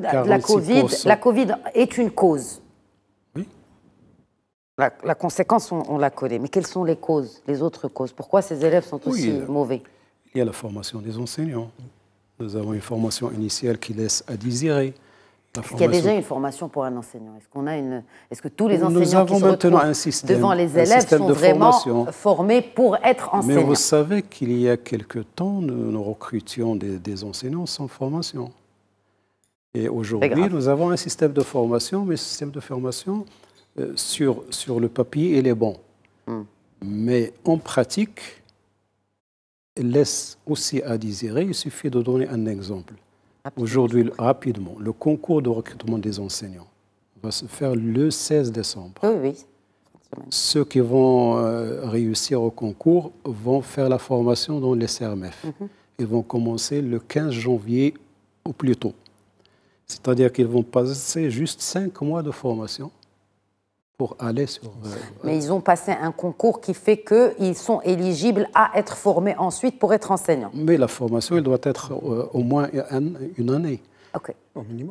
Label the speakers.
Speaker 1: la COVID, la COVID est une cause.
Speaker 2: Oui.
Speaker 1: La, conséquence, on, la connaît. Mais quelles sont les causes, les autres causes? Pourquoi ces élèves sont aussi mauvais?
Speaker 2: Il y a la formation des enseignants. Nous avons une formation initiale qui laisse à désirer.
Speaker 1: Est-ce qu'il y a déjà une formation pour un enseignant? Est-ce qu'on a une Est-ce que tous les enseignants qui se devant les élèves sont vraiment formés pour être enseignants
Speaker 2: Mais vous savez qu'il y a quelque temps, nous, recrutions des, enseignants sans formation. Et aujourd'hui, nous avons un système de formation, mais ce système de formation euh, sur, sur le papier, il est bon. Hmm. Mais en pratique, il laisse aussi à désirer. Il suffit de donner un exemple. Aujourd'hui, rapidement, le concours de recrutement des enseignants va se faire le 16 décembre.
Speaker 1: Oui, oui.
Speaker 2: Ceux qui vont euh, réussir au concours vont faire la formation dans les CRMF. Mhm. Ils vont commencer le 15 janvier au plus tôt. C'est-à-dire qu'ils vont passer juste cinq mois de formation pour aller sur.
Speaker 1: Mais ils ont passé un concours qui fait qu'ils sont éligibles à être formés ensuite pour être enseignants.
Speaker 2: Mais la formation, elle doit être euh, au moins une année.
Speaker 1: OK.